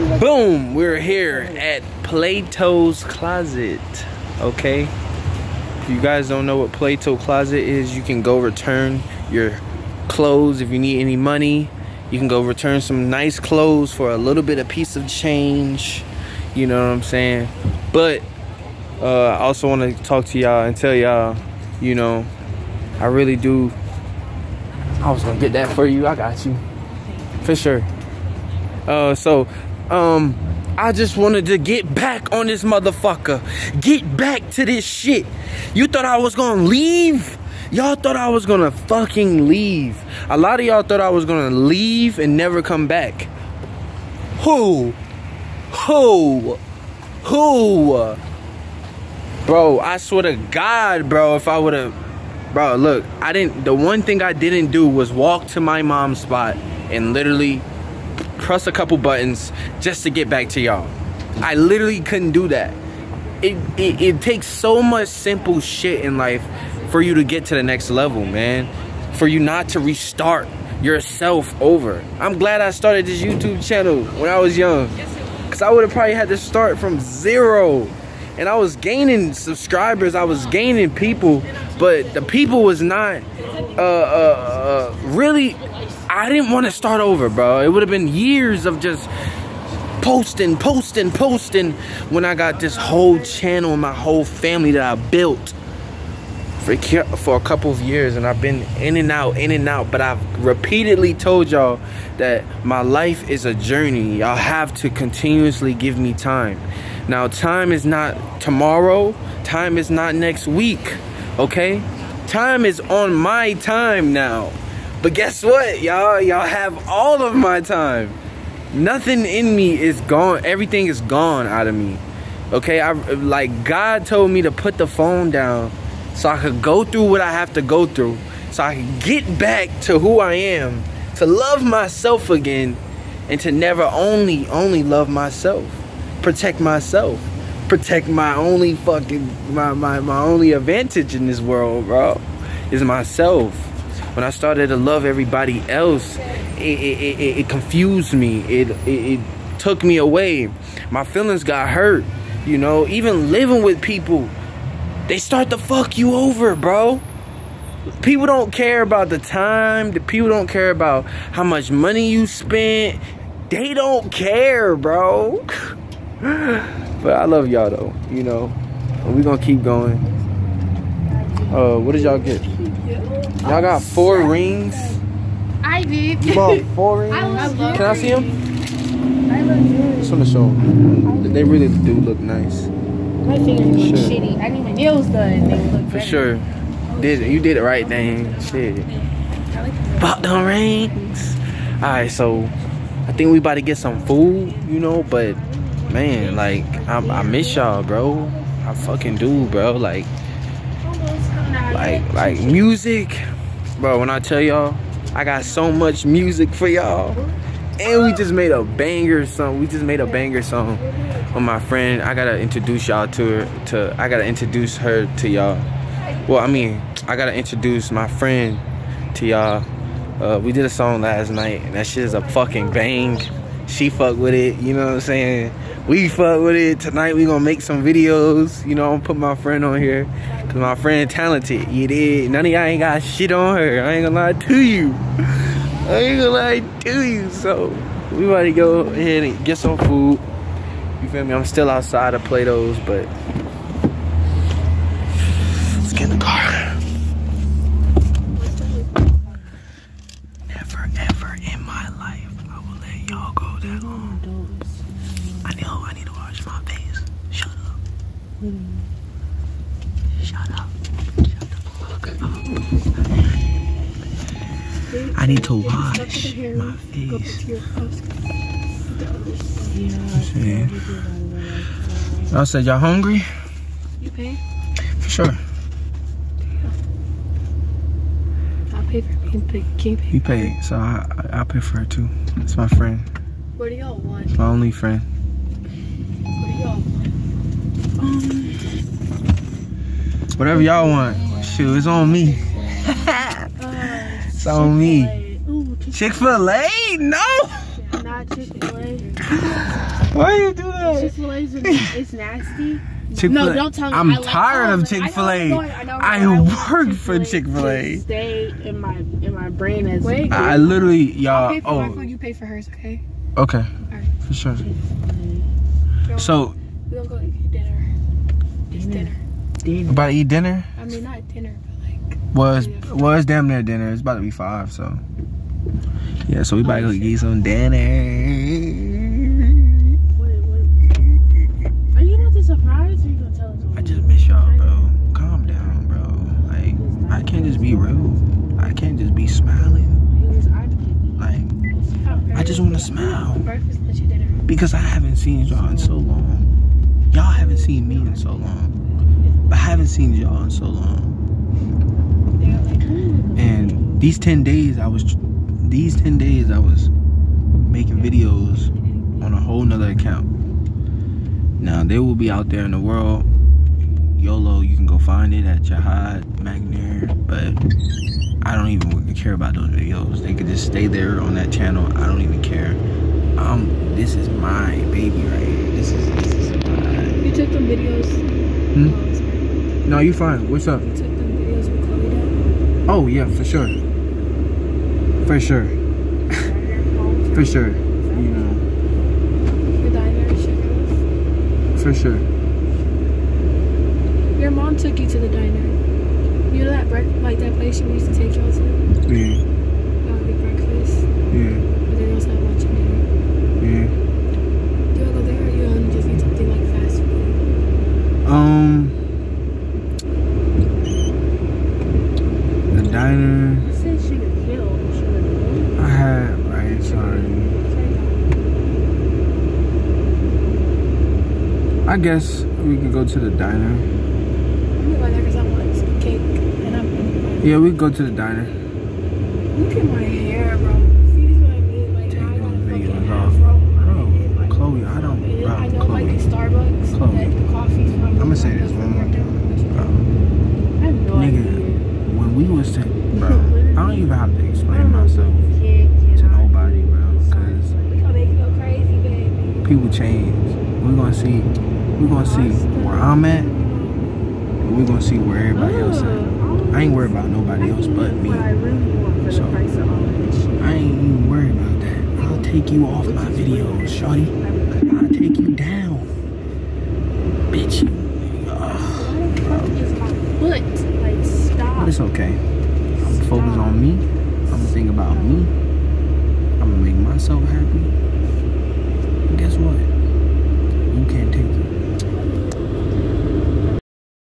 Boom! We're here at Plato's Closet. Okay? If you guys don't know what Plato Closet is, you can go return your clothes if you need any money. You can go return some nice clothes for a little bit of piece of change. You know what I'm saying? But uh, I also want to talk to y'all and tell y'all, you know, I really do. I was gonna get that for you. I got you for sure. Uh, so, um, I just wanted to get back on this motherfucker. Get back to this shit. You thought I was gonna leave? Y'all thought I was gonna fucking leave. A lot of y'all thought I was gonna leave and never come back. Who? Who? Who? Bro, I swear to God, bro, if I would have, bro, look, I didn't, the one thing I didn't do was walk to my mom's spot and literally press a couple buttons just to get back to y'all. I literally couldn't do that. It, it, it takes so much simple shit in life for you to get to the next level, man. For you not to restart yourself over. I'm glad I started this YouTube channel when I was young. Cause I would have probably had to start from zero. And I was gaining subscribers, I was gaining people, but the people was not uh, uh, uh, really I didn't want to start over, bro. It would have been years of just posting, posting, posting when I got this whole channel and my whole family that I built for, for a couple of years and I've been in and out, in and out. But I've repeatedly told y'all that my life is a journey. Y'all have to continuously give me time. Now, time is not tomorrow. Time is not next week, okay? Time is on my time now. But guess what, y'all? Y'all have all of my time. Nothing in me is gone. Everything is gone out of me. Okay, I like God told me to put the phone down so I could go through what I have to go through. So I can get back to who I am, to love myself again, and to never only only love myself. Protect myself. Protect my only fucking my my, my only advantage in this world, bro. Is myself when I started to love everybody else, it, it, it, it confused me. It, it, took me away. My feelings got hurt. You know, even living with people, they start to fuck you over, bro. People don't care about the time. The people don't care about how much money you spent. They don't care, bro. but I love y'all though, you know. we gonna keep going. Uh, what did y'all get? Y'all got four rings. I did. You bought four rings. I Can I see them? I love Just want to show them. They really do look nice. My fingers look sure. shitty. I need my nails done. They look For better. sure. Did you did it right, dang. Shit. Bought them rings. All right, so I think we about to get some food, you know, but man, like I, I miss y'all, bro. I fucking do, bro. Like like like music. Bro when i tell y'all i got so much music for y'all. And we just made a banger song. We just made a banger song with my friend. I gotta introduce y'all to her to i gotta introduce her to y'all. Well i mean i gotta introduce my friend to y'all. Uh, we did a song last night and that shit is a fucking bang she fuck with it you know what i'm saying we fuck with it. Tonight we gonna make some videos. You know, I'm gonna put my friend on here. Cause my friend talented. You did. None of y'all ain't got shit on her. I ain't gonna lie to you. I ain't gonna lie to you. So we about to go ahead and get some food. You feel me? I'm still outside of Plato's, but let's get in the car. Never ever in my life I will let y'all go that long. I know I need to wash my face. Shut up. Shut up. Shut the fuck up. I need to wash my face. Yeah. I said, y'all hungry? You pay? For sure. I'll pay for. Can pay, pay you pay, so I, I, I'll pay for her too. It's my friend. What do y'all want? My only friend. Um, Whatever y'all want. Shoot, it's on me. it's on me. Chick-fil-A? No! Not Chick-fil-A. Why you do that? Chick Fil A's it's nasty. Chick No, don't tell me. I'm I like- tired oh, of Chick know Fil where A. I'm going. I know where I I'm going. work for Chick Fil A. Stay in my in my brain as Wait. I literally, y'all. pay for my Oh, you pay for hers, okay? okay, for sure. So, We gonna go eat dinner. It's dinner. about to eat dinner? I mean, not dinner, but like. Was was damn near dinner. It's about to be five, so yeah. So we about to go oh, get some dinner. Wait, wait. Are you about to surprise or you gonna tell us? I just miss y'all, bro. Calm down, bro. Like I can't just be rude. I can't just be smiling. Like I just want to smile Breakfast, lunch, and dinner. because I haven't seen y'all in so long. Y'all haven't seen me in so long. I haven't seen y'all in so long. And these 10 days I was these 10 days I was making videos on a whole nother account. Now they will be out there in the world. YOLO, you can go find it at Jahad McNair, but I don't even care about those videos. They could just stay there on that channel. I don't even care. Um, this is my baby right here. This is this is my. you took some videos. Hmm? No, you fine. What's up? Took them with Oh yeah, for sure. For sure. For sure. You know, down. The diner in for sure. Your mom took you to the diner. You know that like that place she used to take y'all to? Yeah, Y'all get breakfast, yeah, but then also have lunch and dinner. yeah. Do you wanna go there or you wanna just eat something like fast food? Um, the diner You said she could kill. She would I had. Right, sorry. I guess we could go to the diner. I'm gonna go there because I want some cake and I'm Yeah, we could go to the diner. Look at my hair, bro. See what I mean? Like, Take now I got a those fucking videos off. Bro, like, Chloe, I don't- bro, I know, Chloe. like, Starbucks, Chloe. that the coffee's from. I'ma say this one more time, bro. I have no Nigga, idea. when we was to, bro, I don't even have to explain myself to nobody, bro, because We gonna make you go crazy, baby. people change. We're gonna see, we're gonna see where I'm at, and we're gonna see where everybody else at. I ain't worried about nobody else but me. So-. I ain't even worried about that. I'll take you off my videos, shorty. I'll take you down. Bitch. Ugh. Foot? Like, stop. It's okay. I'm focused on me. I'm gonna think about me. I'm gonna make myself happy. And guess what?